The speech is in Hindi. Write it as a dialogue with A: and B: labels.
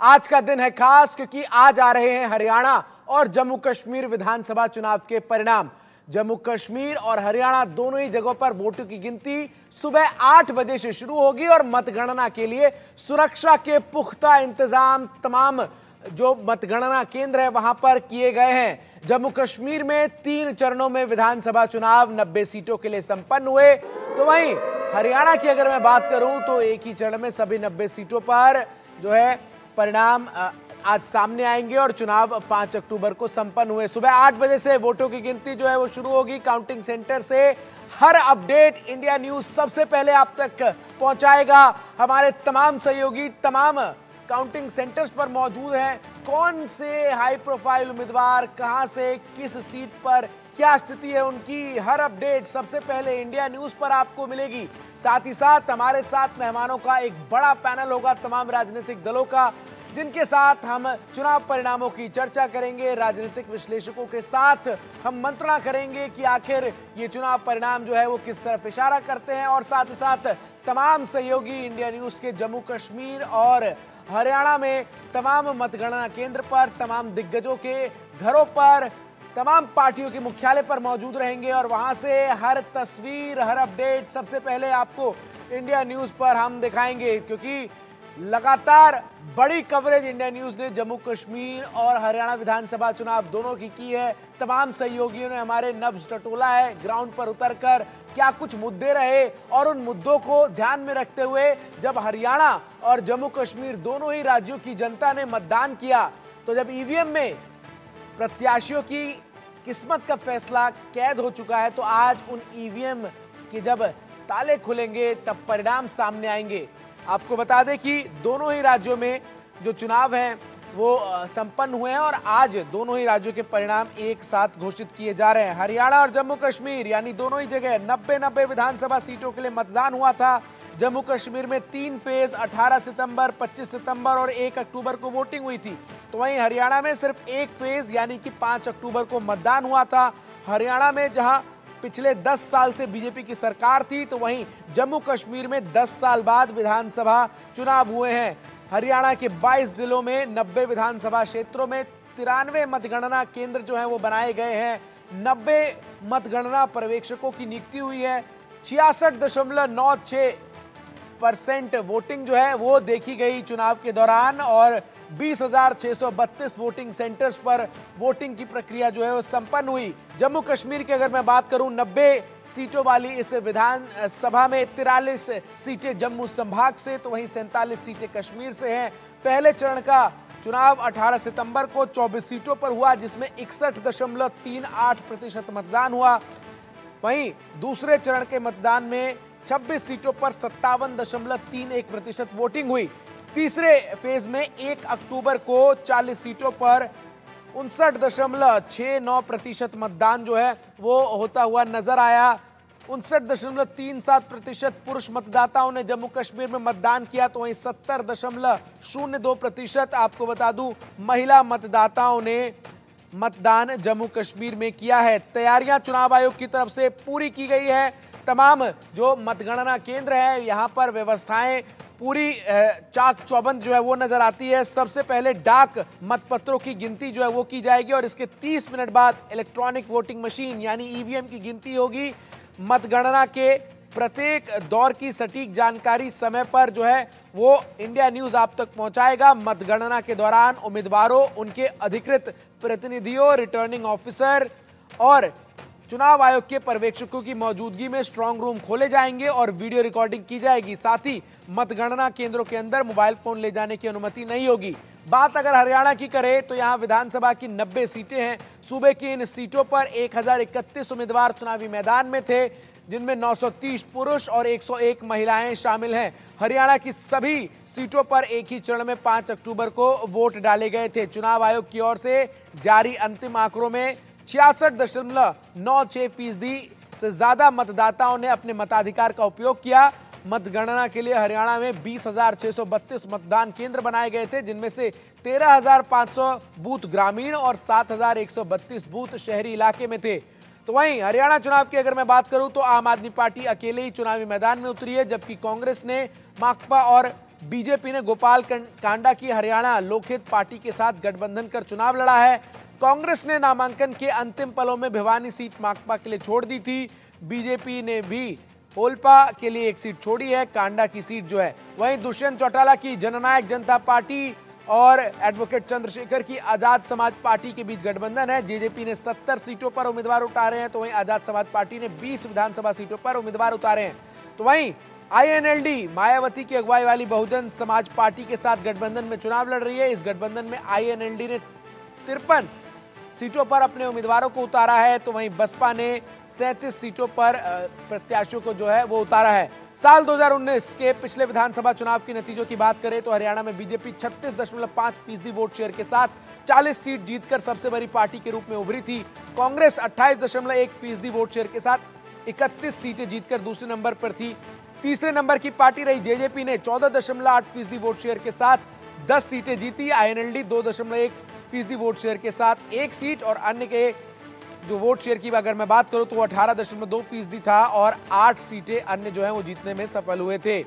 A: आज का दिन है खास, क्योंकि आज आ रहे हैं हरियाणा और जम्मू कश्मीर विधानसभा चुनाव के परिणाम। जम्मू कश्मीर और हरियाणा दोनों ही जगहों पर वोटों की गिनती सुबह आठ बजे से शुरू होगी और मतगणना के लिए सुरक्षा के पुख्ता इंतज़ाम तमाम जो मतगणना केंद्र है, वहाँ पर किए गए हैं। जम्मू कश्मीर में तीन चरणों में विधानसभा चुनाव 90 सीटों के लिए संपन्न हुए। तो वहीं हरियाणा की अगर मैं बात करूँ तो एक ही चरण में सभी 90 सीटों पर जो है परिणाम आज सामने आएँगे और चुनाव 5 अक्टूबर को संपन्न हुए। सुबह आठ बजे से वोटों की गिनती जो है वो शुरू होगी। काउंटिंग सेंटर से हर अपडेट इंडिया न्यूज़ सबसे पहले आप तक पहुंचाएगा। हमारे तमाम सहयोगी, तमाम काउंटिंग सेंटर्स पर मौजूद हैं। कौन से हाई प्रोफ़ाइल उम्मीदवार, कहाँ से, किस सीट पर क्या स्थिति है उनकी? हर अपडेट सबसे पहले इंडिया न्यूज़ पर आपको मिलेगी। साथ ही साथ हमारे साथ मेहमानों का एक बड़ा पैनल होगा तमाम राजनीतिक दलों का, जिनके साथ हम चुनाव परिणामों की चर्चा करेंगे, राजनीतिक विश्लेषकों के साथ हम मंत्रणा करेंगे कि आखिर ये चुनाव परिणाम जो है वो किस तरफ़ इशारा करते हैं। और साथ ही साथ तमाम सहयोगी इंडिया न्यूज़ के जम्मू कश्मीर और हरियाणा में तमाम मतगणना केंद्र पर, तमाम दिग्गजों के घरों पर तमाम पार्टियों के मुख्यालय पर मौजूद रहेंगे और वहाँ से हर तस्वीर, हर अपडेट सबसे पहले आपको इंडिया न्यूज़ पर हम दिखाएँगे, क्योंकि लगातार बड़ी कवरेज इंडिया न्यूज़ ने जम्मू कश्मीर और हरियाणा विधानसभा चुनाव दोनों की की है। तमाम सहयोगियों ने हमारे नब्ज टटोला है, ग्राउंड पर उतरकर क्या कुछ मुद्दे रहे और उन मुद्दों को ध्यान में रखते हुए जब हरियाणा और जम्मू कश्मीर दोनों ही राज्यों की जनता ने मतदान किया तो जब ईवीएम में प्रत्याशियों की किस्मत का फैसला कैद हो चुका है तो आज उन ईवीएम के जब ताले खुलेंगे, तब परिणाम सामने आएँगे। आपको बता दें कि दोनों ही राज्यों में जो चुनाव हैं, वो संपन्न हुए हैं और आज दोनों ही राज्यों के परिणाम एक साथ घोषित किए जा रहे हैं। हरियाणा और जम्मू कश्मीर, यानी दोनों ही जगह नब्बे नब्बे विधानसभा सीटों के लिए मतदान हुआ था। जम्मू कश्मीर में तीन फ़ेज़ 18 सितंबर 25 सितंबर और 1 अक्टूबर को वोटिंग हुई थी। तो वहीं हरियाणा में सिर्फ़ एक फ़ेज़, यानी कि 5 अक्टूबर को मतदान हुआ था। हरियाणा में जहाँ पिछले 10 साल से बीजेपी की सरकार थी तो वहीं जम्मू कश्मीर में 10 साल बाद विधानसभा चुनाव हुए हैं। हरियाणा के 22 जिलों में 90 विधानसभा क्षेत्रों में तिरानवे मतगणना केंद्र जो है वो बनाए गए हैं। 90 मतगणना पर्यवेक्षकों की नियुक्ति हुई है। छियासठ दशमलव नौ छह परसेंट वोटिंग जो है वो देखी गई चुनाव के दौरान और 20,632 वोटिंग सेंटर्स पर वोटिंग की प्रक्रिया जो है वो संपन्न हुई। जम्मू कश्मीर की अगर मैं बात करूँ 90 सीटों वाली इस विधान सभा में तिरालीस सीटें जम्मू संभाग से तो वहीं सैंतालीस सीटें कश्मीर से हैं। पहले चरण का चुनाव 18 सितंबर को 24 सीटों पर हुआ जिसमें इकसठ प्रतिशत मतदान हुआ। वहीं दूसरे चरण के मतदान में 26 सीटों पर सत्तावन दशमलव तीन एक प्रतिशत वोटिंग हुई। तीसरे फ़ेज़ में एक अक्टूबर को 40 सीटों पर उनसठ दशमलव छह नौ प्रतिशत मतदान जो है, वो होता हुआ नज़र आया। उनसठ दशमलव तीन सात प्रतिशत पुरुष मतदाताओं ने जम्मू कश्मीर में मतदान किया तो वहीं सत्तर दशमलव शून्य दो प्रतिशत आपको बता दूँ, महिला मतदाताओं ने मतदान जम्मू कश्मीर में किया है। तैयारियाँ चुनाव आयोग की तरफ़ से पूरी की गई है। तमाम जो मतगणना केंद्र है, यहाँ पर व्यवस्थाएँ पूरी चाक चौबंद जो है वो नज़र आती है। सबसे पहले डाक मतपत्रों की गिनती जो है वो की जाएगी और इसके 30 मिनट बाद इलेक्ट्रॉनिक वोटिंग मशीन यानी ईवीएम की गिनती होगी। मतगणना के प्रत्येक दौर की सटीक जानकारी समय पर जो है वो इंडिया न्यूज़ आप तक पहुंचाएगा। मतगणना के दौरान उम्मीदवारों, उनके अधिकृत प्रतिनिधियों, रिटर्निंग ऑफिसर और चुनाव आयोग के पर्यवेक्षकों की मौजूदगी में स्ट्रांग रूम खोले जाएँगे और वीडियो रिकॉर्डिंग की जाएगी। साथ ही मतगणना केंद्रों के अंदर मोबाइल फ़ोन ले जाने की अनुमति नहीं होगी। बात अगर हरियाणा की करें तो यहाँ विधानसभा की 90 सीटें हैं। सूबे की इन सीटों पर एक हज़ार इकतीस उम्मीदवार चुनावी मैदान में थे, जिनमें 930 पुरुष और 101 महिलाएँ शामिल हैं। हरियाणा की सभी सीटों पर एक ही चरण में 5 अक्टूबर को वोट डाले गए थे। चुनाव आयोग की ओर से जारी अंतिम आंकड़ों में छियासठ दशमलव नौ छह फ़ीसदी से ज़्यादा मतदाताओं ने अपने मताधिकार का उपयोग किया। मतगणना के लिए हरियाणा में बीस मतदान केंद्र बनाए गए थे जिनमें से 13,500 बूथ ग्रामीण और 7,132 बूथ शहरी इलाके में थे। तो वहीं हरियाणा चुनाव की अगर मैं बात करूँ तो आम आदमी पार्टी अकेले ही चुनावी मैदान में उतरी है जबकि कांग्रेस ने माकपा और बीजेपी ने गोपाल कांडा की हरियाणा लोकहित पार्टी के साथ गठबंधन कर चुनाव लड़ा है। कांग्रेस ने नामांकन के अंतिम पलों में भिवानी सीट माकपा के लिए छोड़ दी थी। बीजेपी ने भी ओल्पा के लिए एक सीट छोड़ी है। कांडा की सीट जो है, वहीं दुष्यंत चौटाला की जननायक जनता पार्टी और एडवोकेट चंद्रशेखर की आज़ाद समाज पार्टी के बीच गठबंधन है। जेजेपी ने 70 सीटों पर उम्मीदवार उतारे हैं तो वहीं आज़ाद समाज पार्टी ने 20 विधानसभा सीटों पर उम्मीदवार उतारे हैं। तो वहीं आईएनएलडी मायावती की अगुवाई वाली बहुजन समाज पार्टी के साथ गठबंधन में चुनाव लड़ रही है। इस गठबंधन में आईएनएलडी ने तिरपन सीटों पर अपने उम्मीदवारों को उतारा है। तो वहीं बसपा ने सैंतीस सीटों पर प्रत्याशियों को जो है वो उतारा है। साल 2019 के पिछले विधानसभा चुनाव के नतीजों की बात करें तो हरियाणा में बीजेपी 36.5 फ़ीसदी वोट शेयर के साथ 40 सीट जीतकर सबसे बड़ी पार्टी के रूप में उभरी थी। कांग्रेस 28.1 फ़ीसदी वोट शेयर के साथ 31 सीटें जीतकर दूसरे नंबर पर थी। तीसरे नंबर की पार्टी रही जेजेपी ने। चौदह दशमलव आठ फ़ीसदी वोट शेयर के साथ दस सीटें जीती। आईएनएलडी दो दशमलव एक फ़ीसदी वोट शेयर के साथ एक सीट और अन्य के जो वोट शेयर की अगर मैं बात करूँ तो वो अठारह दशमलव दो फ़ीसदी था और आठ सीटें अन्य जो है वो जीतने में सफल हुए थे।